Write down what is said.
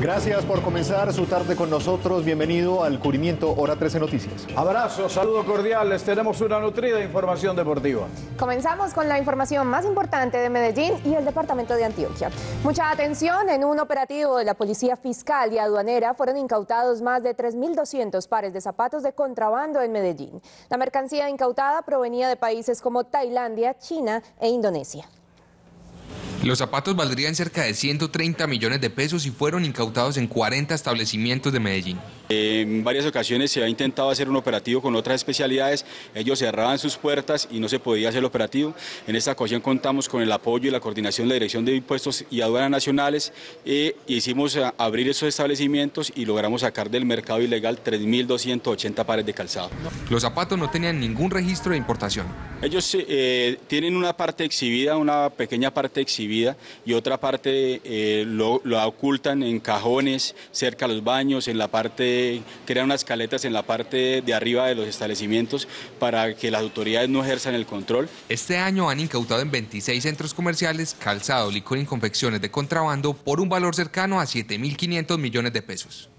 Gracias por comenzar su tarde con nosotros. Bienvenido al cubrimiento Hora 13 Noticias. Abrazo, saludo cordial. Les tenemos una nutrida información deportiva. Comenzamos con la información más importante de Medellín y el departamento de Antioquia. Mucha atención, en un operativo de la Policía Fiscal y Aduanera fueron incautados más de 3.200 pares de zapatos de contrabando en Medellín. La mercancía incautada provenía de países como Tailandia, China e Indonesia. Los zapatos valdrían cerca de 130 millones de pesos y fueron incautados en 40 establecimientos de Medellín. En varias ocasiones se ha intentado hacer un operativo con otras especialidades, ellos cerraban sus puertas y no se podía hacer el operativo. En esta ocasión contamos con el apoyo y la coordinación de la Dirección de Impuestos y Aduanas Nacionales e hicimos abrir esos establecimientos y logramos sacar del mercado ilegal 3.280 pares de calzado. Los zapatos no tenían ningún registro de importación. Ellos eh, tienen una parte exhibida, una pequeña parte exhibida y otra parte eh, lo, ocultan en cajones cerca a los baños, en la parte, crean unas caletas en la parte de arriba de los establecimientos para que las autoridades no ejerzan el control. Este año han incautado en 26 centros comerciales calzado, licor y confecciones de contrabando por un valor cercano a 7.500 millones de pesos.